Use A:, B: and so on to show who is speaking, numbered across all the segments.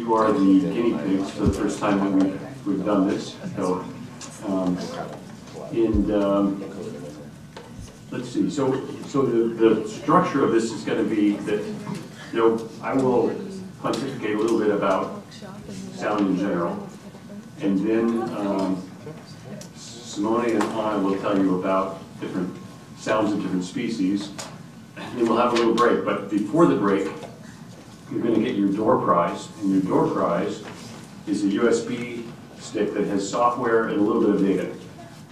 A: you are the guinea pigs for the first time that we've, we've done this. So, um, and, um, let's see, so, so the, the structure of this is gonna be that, you know, I will pontificate a little bit about sound in general. And then, um, Simone and I will tell you about different sounds of different species. And then we'll have a little break, but before the break, you're gonna get your door prize, and your door prize is a USB stick that has software and a little bit of data.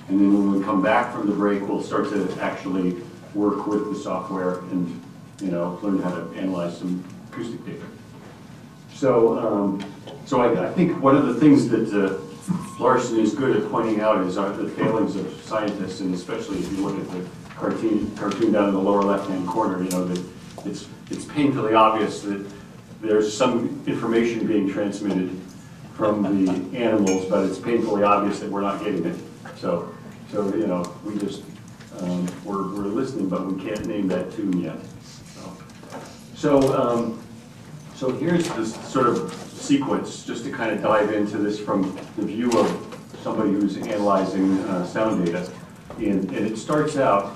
A: And then when we come back from the break, we'll start to actually work with the software and, you know, learn how to analyze some acoustic data. So, um, so I, I think one of the things that uh, Larson is good at pointing out is the failings of scientists, and especially if you look at the cartoon, cartoon down in the lower left-hand corner, you know, that it's, it's painfully obvious that there's some information being transmitted from the animals, but it's painfully obvious that we're not getting it. So, so, you know, we just, um, we're, we're listening, but we can't name that tune yet. So, So, um, so here's this sort of sequence, just to kind of dive into this from the view of somebody who's analyzing uh, sound data. And, and it starts out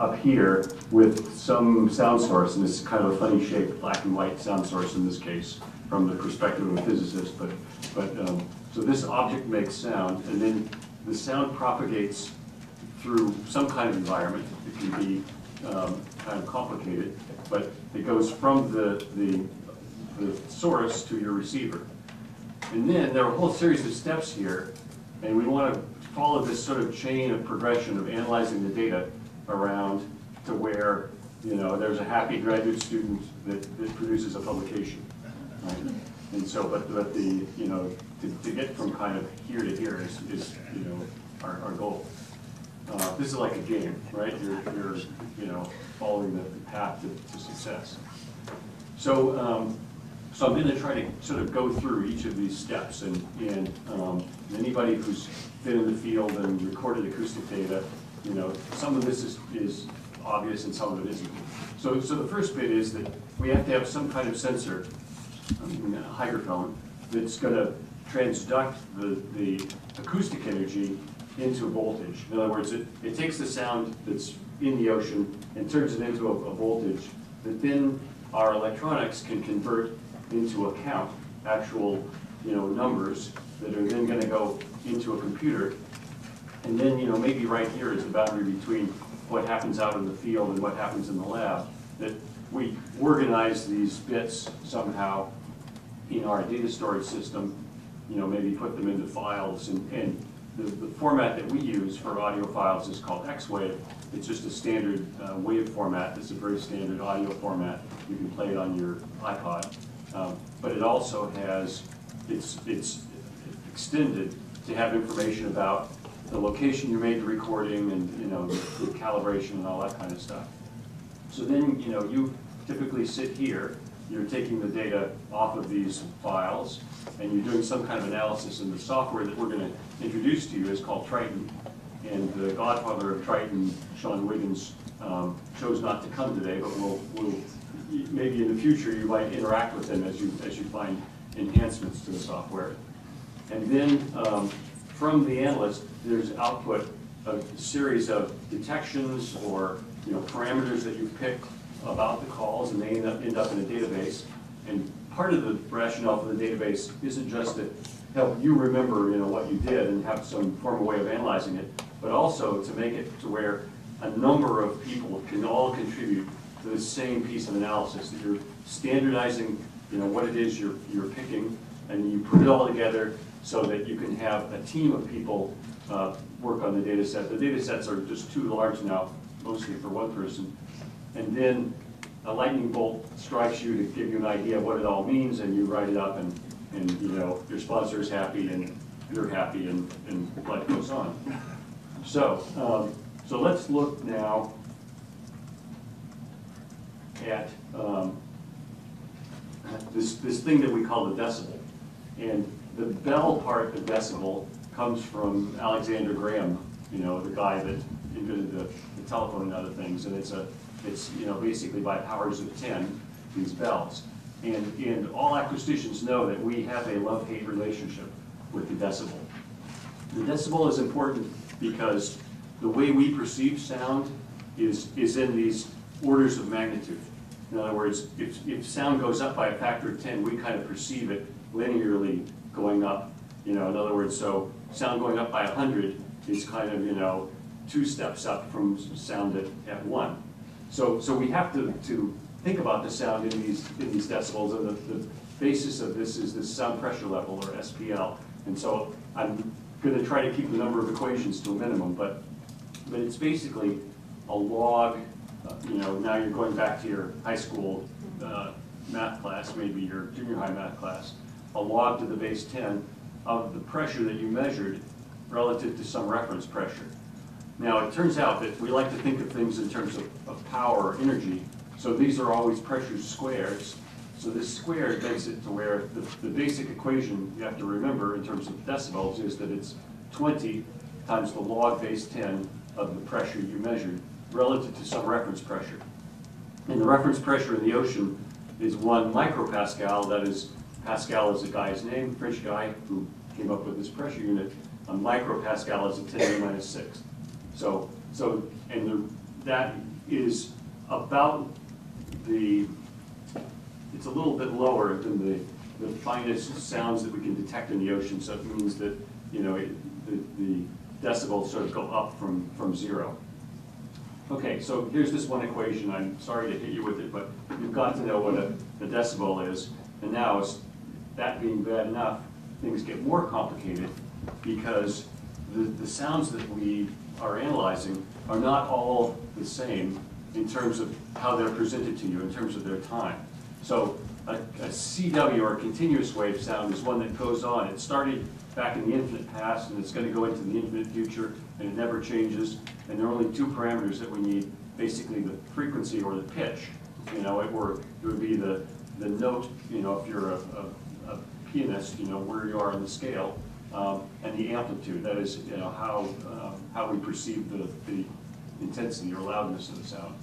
A: up here with some sound source, and it's kind of a funny shaped black and white sound source in this case, from the perspective of a physicist. But, but um, so this object makes sound, and then the sound propagates through some kind of environment. It can be um, kind of complicated, but it goes from the, the, the source to your receiver. And then there are a whole series of steps here, and we want to follow this sort of chain of progression of analyzing the data around to where, you know, there's a happy graduate student that, that produces a publication. Right? And so, but, but the, you know, to, to get from kind of here to here is, is you know, our, our goal. Uh, this is like a game, right? You're, you're, you know, following the the path to, to success. So, um, so I'm gonna try to sort of go through each of these steps and, and, um, anybody who's been in the field and recorded acoustic data, you know, some of this is, is obvious and some of it isn't. So, so the first bit is that we have to have some kind of sensor, a hydrophone, that's gonna transduct the, the acoustic energy into a voltage. In other words, it, it takes the sound that's in the ocean and turns it into a, a voltage that then our electronics can convert into a count, actual, you know, numbers that are then gonna go into a computer. And then, you know, maybe right here is the boundary between what happens out in the field and what happens in the lab. That we organize these bits somehow in our data storage system, you know, maybe put them into files and, and the, the format that we use for audio files is called X-Wave. It's just a standard uh, wave format. It's a very standard audio format. You can play it on your iPod. Um, but it also has, it's, it's extended to have information about the location you made the recording and, you know, the, calibration and all that kind of stuff. So then, you know, you typically sit here, you're taking the data off of these files, and you're doing some kind of analysis, and the software that we're gonna introduce to you is called Triton. And the godfather of Triton, Sean Wiggins, um, chose not to come today, but we'll, we'll, maybe in the future, you might interact with him as you, as you find enhancements to the software. And then, um, from the analyst, there's output a series of detections or, you know, parameters that you pick about the calls, and they end up, end up in a database. And part of the rationale for the database isn't just to help you remember, you know, what you did and have some formal way of analyzing it, but also to make it to where a number of people can all contribute to the same piece of analysis, that you're standardizing, you know, what it is you're, you're picking, and you put it all together so that you can have a team of people uh, work on the data set. The data sets are just too large now, mostly for one person. And then a lightning bolt strikes you to give you an idea of what it all means, and you write it up, and, and you know, your sponsor is happy, and you're happy, and, and life goes on. So, um, so let's look now at um, this, this thing that we call the decibel. And the bel part of decibel comes from Alexander Graham, you know, the guy that invented the, the telephone and other things. And it's a, it's, you know, basically by powers of 10, these bels. And, and all acousticians know that we have a love-hate relationship with the decibel. The decibel is important because the way we perceive sound is, is in these orders of magnitude. In other words, if, if sound goes up by a factor of ten, we kind of perceive it linearly going up. You know, in other words, so sound going up by hundred is kind of, you know, two steps up from sound at, at one. So, so we have to, to think about the sound in these, in these decibels, and the, the basis of this is the sound pressure level, or SPL. And so I'm gonna try to keep the number of equations to a minimum, but, but it's basically a log, uh, you know, now you're going back to your high school, uh, math class, maybe your junior high math class, a log to the base ten of the pressure that you measured relative to some reference pressure. Now, it turns out that we like to think of things in terms of, of power or energy, so these are always pressure squares. So this square makes it to where the, the basic equation you have to remember in terms of decibels is that it's twenty times the log base ten of the pressure you measured relative to some reference pressure. And the reference pressure in the ocean is one micropascal, that is, Pascal is a guy's name, French guy who came up with this pressure unit. A micropascal is a ten to the minus six. So, so, and the, that is about the, it's a little bit lower than the, the finest sounds that we can detect in the ocean, so it means that, you know, it, the, the decibels sort of go up from, from zero. Okay, so here's this one equation, I'm sorry to hit you with it, but you've got to know what a, a decibel is. And now, it's- that being bad enough, things get more complicated because the, the sounds that we are analyzing are not all the same in terms of how they're presented to you, in terms of their time. So a, a CW or a continuous wave sound is one that goes on. It started back in the infinite past and it's gonna go into the infinite future and it never changes. And there are only two parameters that we need, basically the frequency or the pitch. You know, it were, it would be the, the note, you know, if you're a, a, a pianist, you know, where you are on the scale, um, and the amplitude, that is, you know, how, um, how we perceive the, the intensity or loudness of the sound.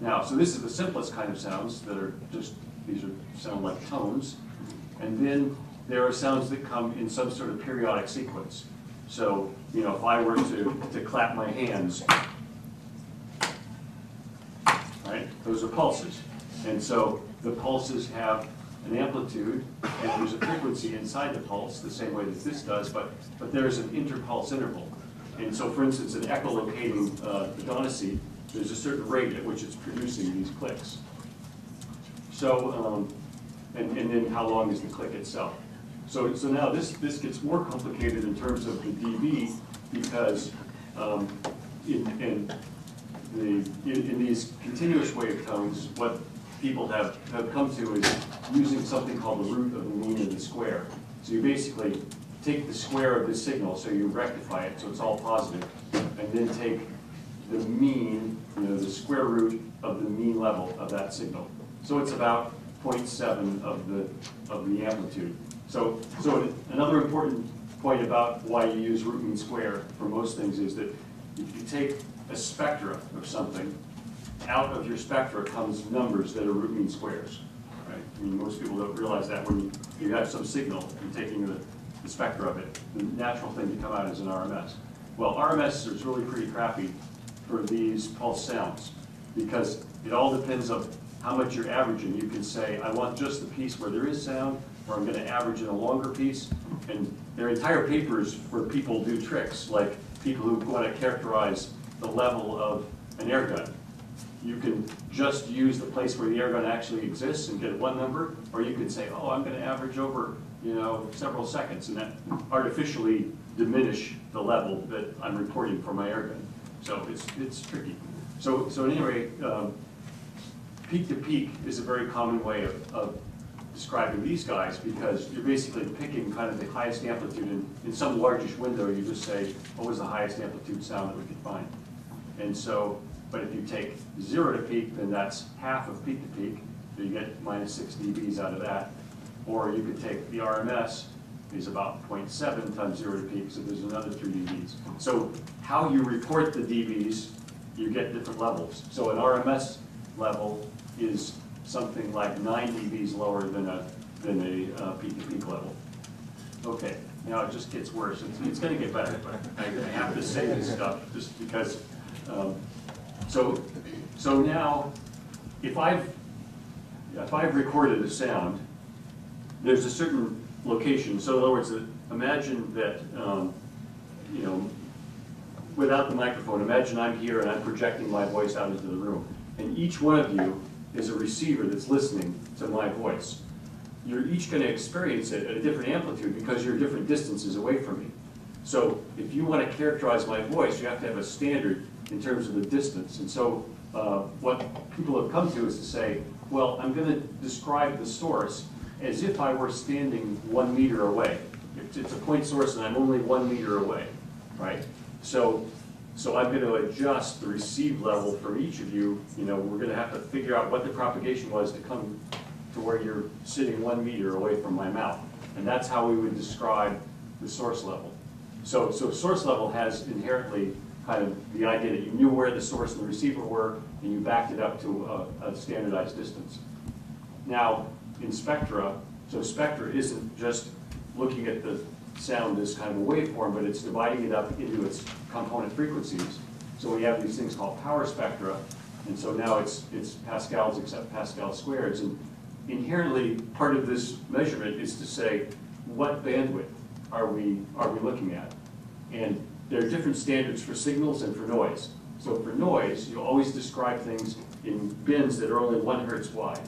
A: Now, so this is the simplest kind of sounds that are just, these are, sound like tones. And then there are sounds that come in some sort of periodic sequence. So, you know, if I were to, to clap my hands, right, those are pulses. And so the pulses have an amplitude and there's a frequency inside the pulse, the same way that this does, but, but there's an interpulse interval. And so, for instance, an echolocating uh, odontocete, there's a certain rate at which it's producing these clicks. So, um, and, and then how long is the click itself? So, so now this, this gets more complicated in terms of the dB because um, in, in the, in, in these continuous wave tones, what people have, have come to is using something called the root of the mean of the square. So you basically take the square of the signal, so you rectify it, so it's all positive, and then take the mean, you know, the square root of the mean level of that signal. So it's about 0.7 of the, of the amplitude. So, so another important point about why you use root mean square for most things is that if you take a spectra of something, out of your spectra comes numbers that are root mean squares, right? I mean, most people don't realize that when you, have some signal, you're taking the, the spectra of it, the natural thing to come out is an RMS. Well, RMS is really pretty crappy for these pulse sounds, because it all depends on how much you're averaging. You can say, I want just the piece where there is sound, or I'm gonna average in a longer piece, and there are entire papers where people do tricks, like people who wanna characterize the level of an air gun. You can just use the place where the air gun actually exists and get one number, or you can say, oh, I'm gonna average over, you know, several seconds, and that artificially diminish the level that I'm reporting for my air gun. So it's, it's tricky. So, so at any rate, um, peak to peak is a very common way of, of describing these guys, because you're basically picking kind of the highest amplitude, and in some largish window, you just say, what was the highest amplitude sound that we could find? And so, but if you take zero to peak, then that's half of peak to peak, so you get minus six dBs out of that. Or you could take the RMS, is about 0.7 times zero to peak, so there's another three dBs. So how you report the dBs, you get different levels. So an RMS level is something like nine dBs lower than a, than a uh, peak to peak level. Okay, now it just gets worse. It's, it's gonna get better, but I, I have to say this stuff just because, um, so, so now, if I've, if I've recorded a sound, there's a certain location, so in other words, imagine that, um, you know, without the microphone, imagine I'm here and I'm projecting my voice out into the room. And each one of you is a receiver that's listening to my voice. You're each gonna experience it at a different amplitude because you're different distances away from me. So if you wanna characterize my voice, you have to have a standard in terms of the distance. And so, uh, what people have come to is to say, well, I'm gonna describe the source as if I were standing one meter away. It's, it's a point source and I'm only one meter away, right? So, so I'm gonna adjust the received level for each of you, you know, we're gonna have to figure out what the propagation was to come to where you're sitting one meter away from my mouth. And that's how we would describe the source level. So, so source level has inherently kind of the idea that you knew where the source and the receiver were, and you backed it up to a, a standardized distance. Now, in spectra, so spectra isn't just looking at the sound as kind of a waveform, but it's dividing it up into its component frequencies. So we have these things called power spectra, and so now it's, it's Pascals except Pascal squareds. And inherently, part of this measurement is to say, what bandwidth are we, are we looking at? And there are different standards for signals and for noise. So for noise, you always describe things in bins that are only one hertz wide.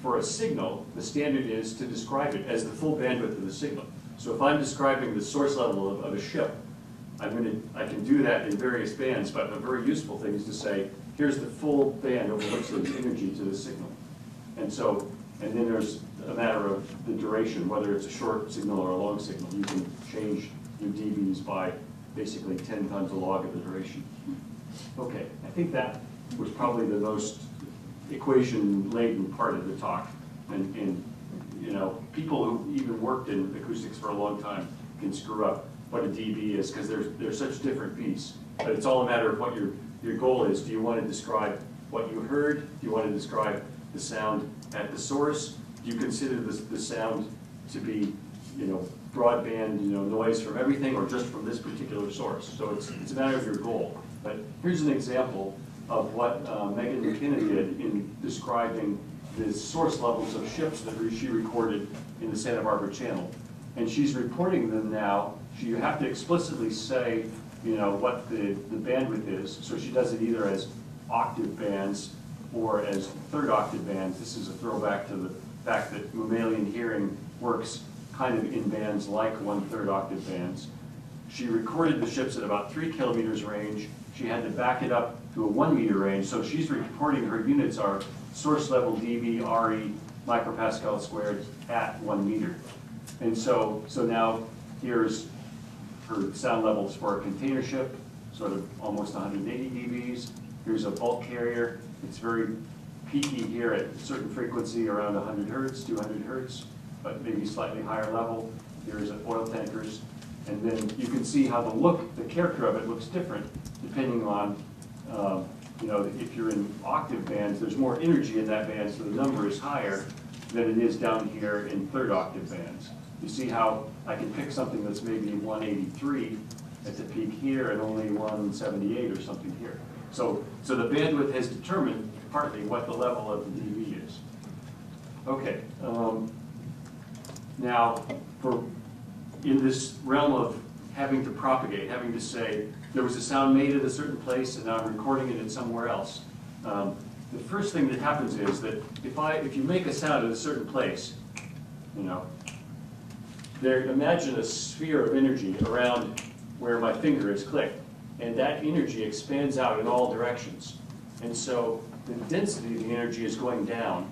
A: For a signal, the standard is to describe it as the full bandwidth of the signal. So if I'm describing the source level of, of a ship, I'm gonna, I can do that in various bands, but a very useful thing is to say, here's the full band over which there's energy to the signal. And so, and then there's a matter of the duration, whether it's a short signal or a long signal. You can change your dBs by basically 10 times the log of the duration. Okay, I think that was probably the most equation-laden part of the talk. And, and, you know, people who even worked in acoustics for a long time can screw up what a dB is, because they're, they're such different beasts. But it's all a matter of what your, your goal is. Do you want to describe what you heard? Do you want to describe the sound at the source? Do you consider the, the sound to be, you know, broadband, you know, noise from everything or just from this particular source? So it's, it's a matter of your goal. But here's an example of what uh, Megan McKenna did in describing the source levels of ships that she recorded in the Santa Barbara Channel. And she's reporting them now. She, you have to explicitly say, you know, what the, the bandwidth is. So she does it either as octave bands or as third octave bands. This is a throwback to the fact that mammalian hearing works kind of in bands like one-third octave bands. She recorded the ships at about three kilometers range. She had to back it up to a one meter range. So she's reporting her units are source level dB, RE, micropascal squared at one meter. And so, so now here's her sound levels for a container ship, sort of almost 180 dBs. Here's a bulk carrier. It's very peaky here at a certain frequency around 100 hertz, 200 hertz, but maybe slightly higher level. Here's oil tankers. And then you can see how the look, the character of it looks different depending on, uh, you know, if you're in octave bands, there's more energy in that band, so the number is higher than it is down here in third octave bands. You see how I can pick something that's maybe 183 at the peak here and only 178 or something here. So, so the bandwidth has determined partly what the level of the dB is. Okay. Um, now, for in this realm of having to propagate, having to say, there was a sound made at a certain place and I'm recording it in somewhere else. Um, the first thing that happens is that if I, if you make a sound at a certain place, you know, there, imagine a sphere of energy around where my finger is clicked, and that energy expands out in all directions. And so the density of the energy is going down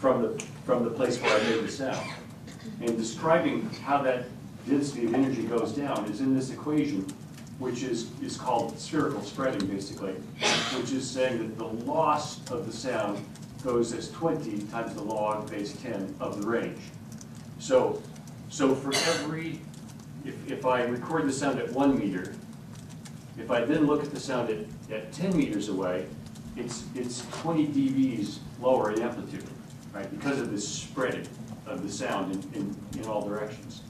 A: from the, from the place where I made the sound. And describing how that density of energy goes down is in this equation, which is, is called spherical spreading, basically, which is saying that the loss of the sound goes as 20 times the log base 10 of the range. So, so for every, if, if I record the sound at one meter, if I then look at the sound at, at 10 meters away, it's, it's twenty dBs lower in amplitude, right? Because of this spreading of the sound in, in, in all directions.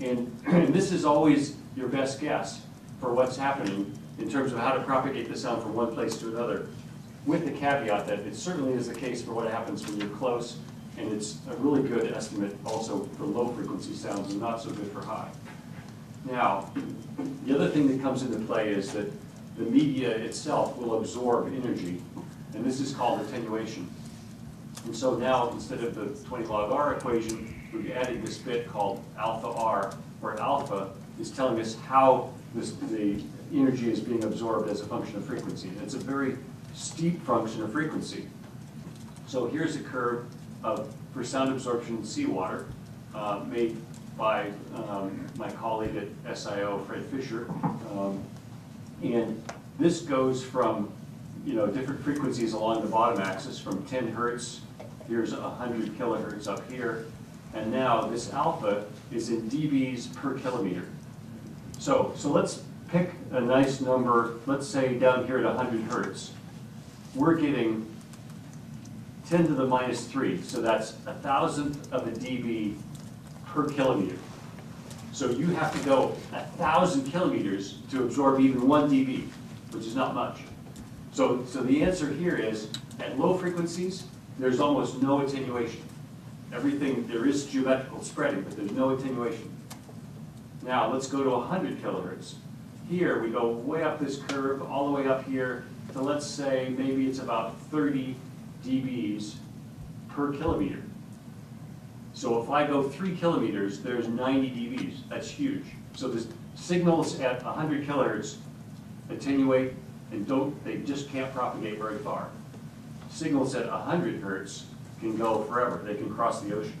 A: And, and this is always your best guess for what's happening in terms of how to propagate the sound from one place to another, with the caveat that it certainly is the case for what happens when you're close, and it's a really good estimate also for low frequency sounds and not so good for high. Now, the other thing that comes into play is that the media itself will absorb energy, and this is called attenuation. And so now, instead of the 20 log R equation, we've added this bit called alpha R, where alpha is telling us how this, the energy is being absorbed as a function of frequency. And it's a very steep function of frequency. So here's a curve of, for sound absorption in seawater, uh, made by um, my colleague at SIO, Fred Fisher. Um, and this goes from, you know, different frequencies along the bottom axis, from 10 hertz, here's 100 kilohertz up here, and now this alpha is in dBs per kilometer. So, so let's pick a nice number, let's say down here at 100 hertz. We're getting 10 to the minus 3, so that's a thousandth of a dB per kilometer. So you have to go a thousand kilometers to absorb even one dB, which is not much. So, so the answer here is, at low frequencies, there's almost no attenuation. Everything, there is geometrical spreading, but there's no attenuation. Now, let's go to 100 kilohertz. Here, we go way up this curve, all the way up here, to let's say maybe it's about 30 dBs per kilometer. So if I go three kilometers, there's 90 dBs. That's huge. So the signals at 100 kilohertz attenuate and don't, they just can't propagate very far. Signals at 100 hertz can go forever. They can cross the ocean.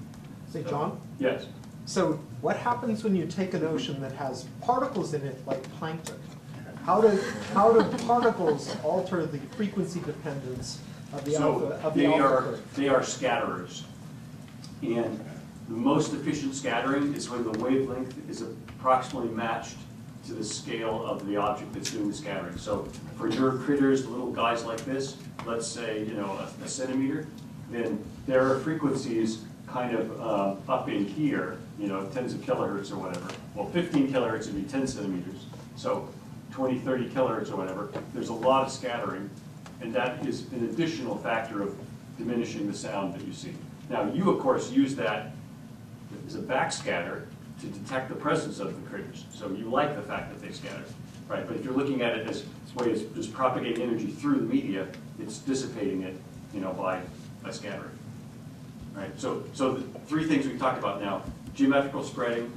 B: Say, John,
A: Yes.
B: so what happens when you take an ocean that has particles in it like plankton? How do, how do particles alter the frequency dependence of the
A: So
B: alpha, of the
A: they
B: alpha
A: are,
B: curve?
A: they are scatterers. And the most efficient scattering is when the wavelength is approximately matched to the scale of the object that's doing the scattering. So for your critters, little guys like this, let's say, you know, a- a centimeter, then there are frequencies kind of uh, up in here, you know, tens of kilohertz or whatever. Well, 15 kilohertz would be 10 centimeters. So 20, 30 kilohertz or whatever. There's a lot of scattering, and that is an additional factor of diminishing the sound that you see. Now, you, of course, use that as a backscatter to detect the presence of the critters. So you like the fact that they scatter, right? But if you're looking at it as way as just propagating energy through the media, it's dissipating it, you know, by, by scattering. Right, so, so the three things we talked about now, geometrical spreading,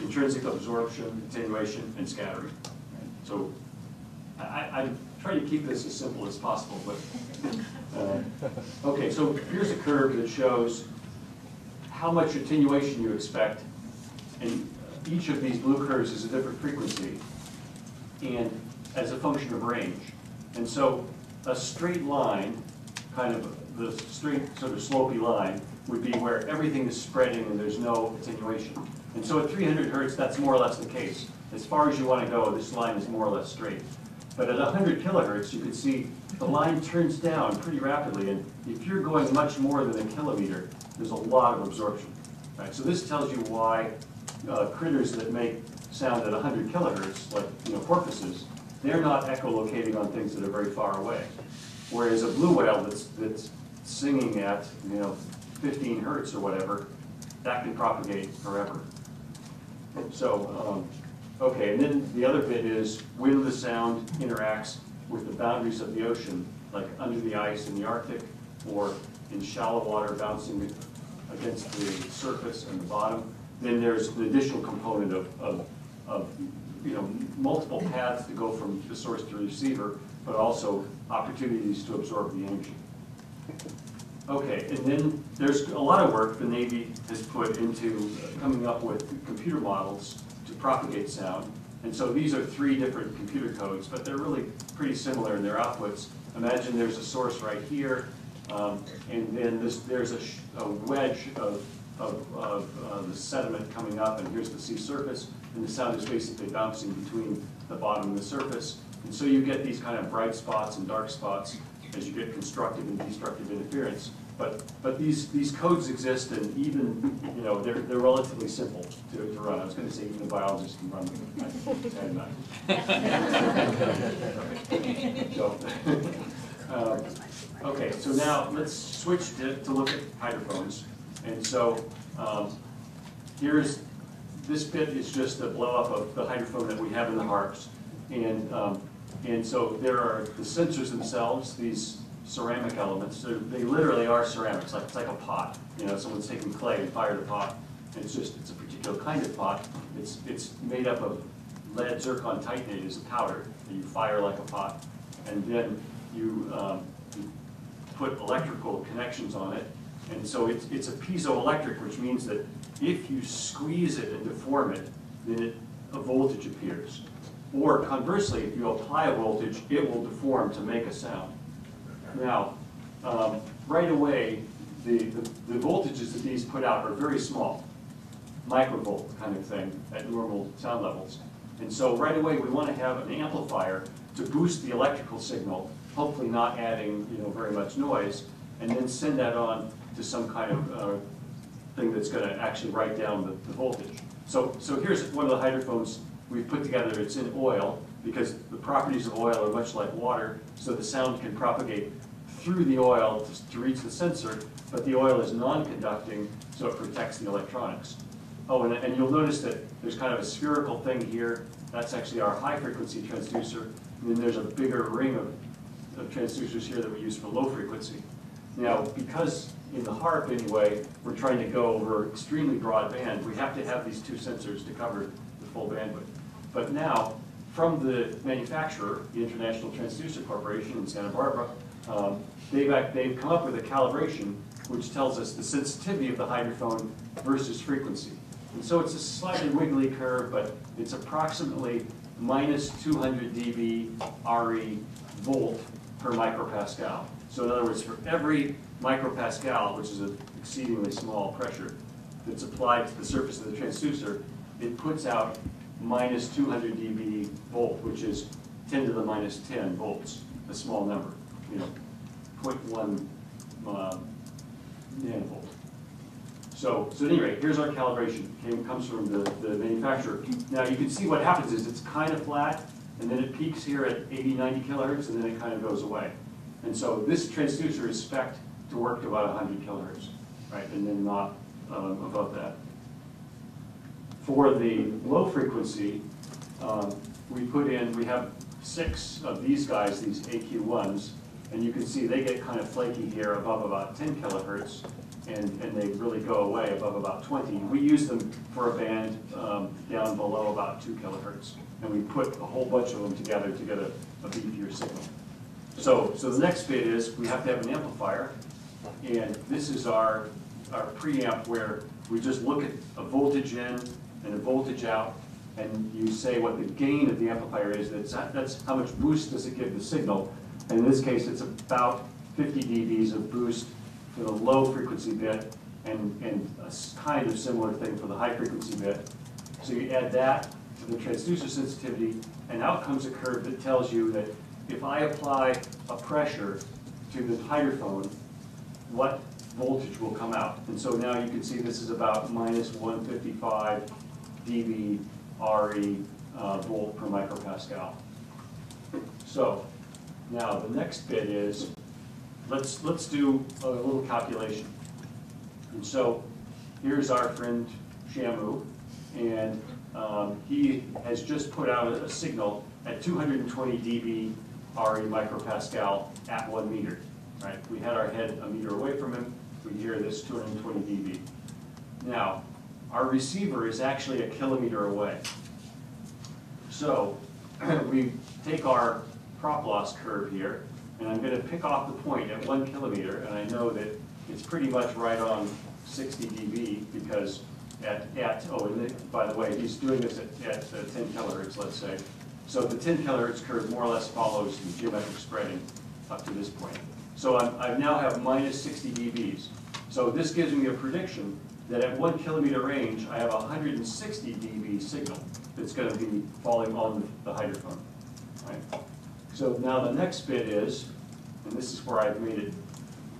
A: intrinsic absorption, attenuation, and scattering. Right? So I, I'm trying to keep this as simple as possible, but, uh, okay, so here's a curve that shows how much attenuation you expect, and each of these blue curves is a different frequency, and as a function of range. And so a straight line, kind of the straight sort of slopey line, would be where everything is spreading and there's no attenuation. And so at 300 hertz, that's more or less the case. As far as you want to go, this line is more or less straight. But at 100 kilohertz, you can see the line turns down pretty rapidly, and if you're going much more than a kilometer, there's a lot of absorption. Right? So this tells you why uh, critters that make sound at 100 kilohertz, like you know porpoises, they're not echolocating on things that are very far away. Whereas a blue whale that's, that's singing at you know 15 hertz or whatever, that can propagate forever. So, um, okay, and then the other bit is when the sound interacts with the boundaries of the ocean, like under the ice in the Arctic, or in shallow water bouncing against the surface and the bottom, then there's an additional component of, of, of, you know, multiple paths to go from the source to the receiver, but also opportunities to absorb the energy. Okay, and then there's a lot of work the Navy has put into coming up with computer models to propagate sound. And so these are three different computer codes, but they're really pretty similar in their outputs. Imagine there's a source right here, um, and then this, there's a, a wedge of, of, of uh, the sediment coming up, and here's the sea surface, and the sound is basically bouncing between the bottom and the surface. And so you get these kind of bright spots and dark spots. as you get constructive and destructive interference. But, but these, these codes exist and even, you know, they're, they're relatively simple to, to run. I was gonna say even a biologist can run them. I- I'm not. So, uh, Okay, so now let's switch to, to look at hydrophones. And so, um, here's, this bit is just a blow up of the hydrophone that we have in the HARPs. And, um, and so there are the sensors themselves, these ceramic elements, they're- they literally are ceramics, like, it's like a pot. You know, someone's taken clay and fired a pot, and it's just, it's a particular kind of pot. It's, it's made up of lead zircon titanate is a powder that you fire like a pot. And then you, um, you put electrical connections on it. And so it's, it's a piezoelectric, which means that if you squeeze it and deform it, then it, a voltage appears. Or conversely, if you apply a voltage, it will deform to make a sound. Now, um, right away, the, the the voltages that these put out are very small, microvolt kind of thing at normal sound levels. And so right away, we want to have an amplifier to boost the electrical signal, hopefully not adding, you know, very much noise, and then send that on to some kind of uh, thing that's going to actually write down the, the voltage. So, so here's one of the hydrophones we've put together. It's in oil because the properties of oil are much like water, so the sound can propagate through the oil to, to reach the sensor, but the oil is non-conducting, so it protects the electronics. Oh, and, and you'll notice that there's kind of a spherical thing here. That's actually our high-frequency transducer. And then there's a bigger ring of, of transducers here that we use for low frequency. Now, because in the HARP anyway, we're trying to go over extremely broad band, we have to have these two sensors to cover the full bandwidth. But now, from the manufacturer, the International Transducer Corporation in Santa Barbara, um, they've, they've come up with a calibration which tells us the sensitivity of the hydrophone versus frequency. And so it's a slightly wiggly curve, but it's approximately minus 200 dB RE volt per micropascal. So in other words, for every micropascal, which is an exceedingly small pressure that's applied to the surface of the transducer, it puts out minus 200 dB volt, which is 10 to the minus 10 volts, a small number, you know, 0.1 uh, nanovolt. So, so at any rate, here's our calibration, It comes from the, the manufacturer. Now, you can see what happens is it's kind of flat, and then it peaks here at 80, 90 kilohertz, and then it kind of goes away. And so this transducer is spec'd to work to about 100 kilohertz, right, and then not um, above that. For the low frequency, um, we put in, we have six of these guys, these AQ1s, and you can see they get kind of flaky here above about 10 kilohertz, and, and they really go away above about 20. We use them for a band um, down below about 2 kilohertz, and we put a whole bunch of them together to get a, a beefier signal. So, so the next bit is we have to have an amplifier, and this is our, our preamp where we just look at a voltage in and a voltage out, and you say what the gain of the amplifier is, that's, that's how much boost does it give the signal. And in this case, it's about 50 dBs of boost for the low frequency bit, and, and a kind of similar thing for the high frequency bit. So you add that to the transducer sensitivity, and out comes a curve that tells you that if I apply a pressure to the hydrophone, what voltage will come out. And so now you can see this is about minus 155 dB RE uh, volt per micropascal. So now the next bit is, let's, let's do a little calculation. And so here's our friend Shamu, and um, he has just put out a, a signal at 220 dB RE micropascal at one meter, right? We had our head a meter away from him, we hear this 220 dB. Now, our receiver is actually a kilometer away. So we take our prop loss curve here, and I'm gonna pick off the point at one kilometer, and I know that it's pretty much right on 60 dB, because at, at, oh, and by the way, he's doing this at, at uh, 10 kilohertz, let's say. So the 10 kilohertz curve more or less follows the geometric spreading up to this point. So I now have minus 60 dBs. So this gives me a prediction that at one kilometer range, I have a 160 dB signal that's gonna be falling on the hydrophone, right? So now the next bit is, and this is where I've made it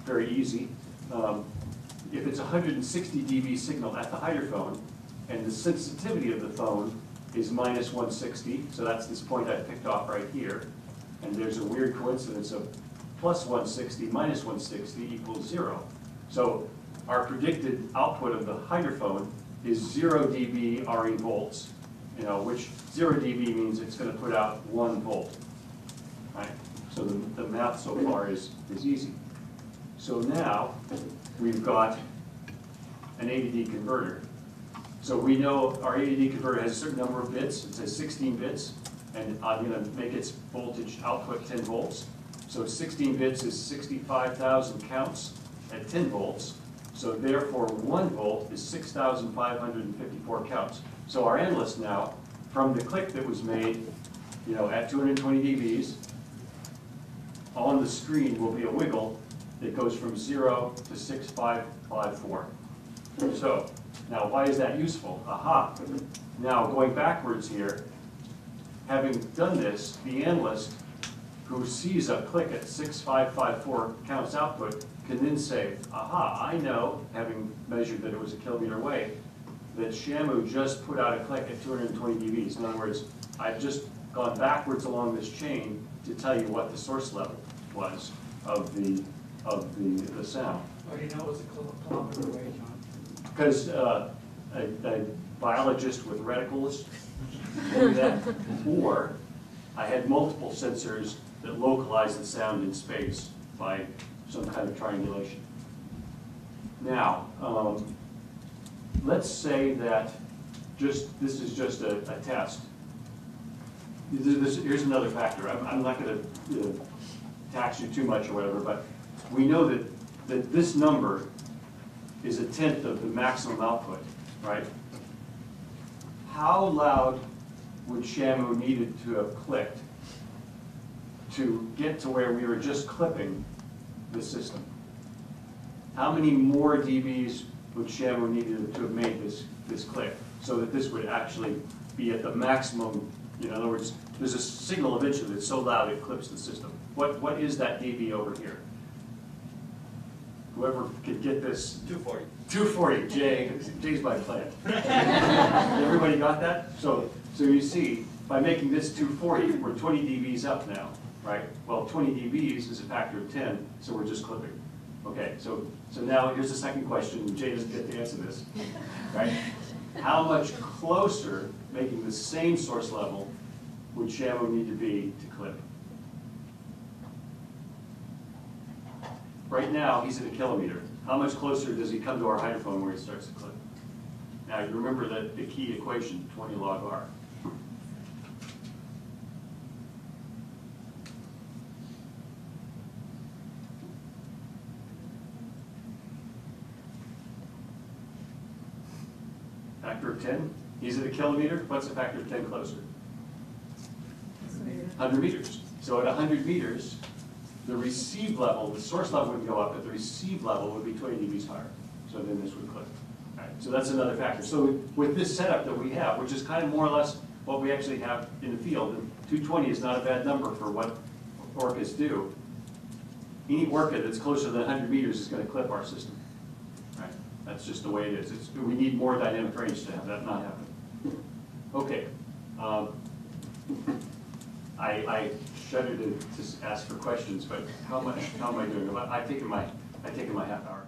A: very easy. Um, If it's a hundred and sixty dB signal at the hydrophone, and the sensitivity of the phone is minus one sixty, so that's this point I picked off right here, and there's a weird coincidence of plus one sixty minus one sixty equals zero. So our predicted output of the hydrophone is zero dB RE volts, you know, which zero dB means it's gonna put out one volt, right? So the, the math so far is, is easy. So now, we've got an A to D converter. So we know our A to D converter has a certain number of bits, it says sixteen bits, and I'm gonna make its voltage output ten volts. So sixteen bits is sixty-five thousand counts at ten volts, so therefore one volt is six thousand five hundred and fifty-four counts. So our analyst now, from the click that was made, you know, at two hundred and twenty dBs, on the screen will be a wiggle that goes from zero to six five five four. So, now why is that useful? Aha, now going backwards here, having done this, the analyst who sees a click at six five five four counts output can then say, aha, I know, having measured that it was a kilometer away, that Shamu just put out a click at two hundred and twenty dBs. In other words, I've just gone backwards along this chain to tell you what the source level was of the, of the, the sound.
C: Do you know it was a kilometer away?
A: Because uh, a, a biologist with reticles told that, or I had multiple sensors that localized the sound in space by some kind of triangulation. Now, um, let's say that just, this is just a, a test. This- here's another factor, I'm, I'm not gonna uh, tax you too much or whatever, but we know that, that this number is a tenth of the maximum output, right? How loud would Shamu needed to have clicked to get to where we were just clipping the system? How many more dBs would Shamu needed to have made this, this click so that this would actually be at the maximum, you know, in other words, there's a signal eventually that's so loud it clips the system. What, what is that dB over here? Whoever could get this
C: Two forty.
A: Two forty, Jay, Jay's my plan. Everybody got that? So, so you see, by making this two forty, we're twenty dBs up now, right? Well, twenty dBs is a factor of ten, so we're just clipping. Okay, so, so now here's the second question, Jay doesn't get to answer this, right? How much closer, making the same source level, would Shamu need to be to clip? Right now, he's at a kilometer. How much closer does he come to our hydrophone where he starts to clip? Now, you remember that the key equation, twenty log R. Factor of ten, he's at a kilometer, what's the factor of ten closer? Hundred meters. So at hundred meters, the receive level, the source level would go up, but the receive level would be twenty dBs higher. So then this would click. Alright, so that's another factor. So with this setup that we have, which is kind of more or less what we actually have in the field, and two twenty is not a bad number for what orcas do. Any orca that's closer than hundred meters is gonna clip our system. Right, that's just the way it is. It's, we need more dynamic range to have that not happen. Okay. um, I, I shudder to, to ask for questions, but how much, how am I doing? I've taken my, I've taken my half hour.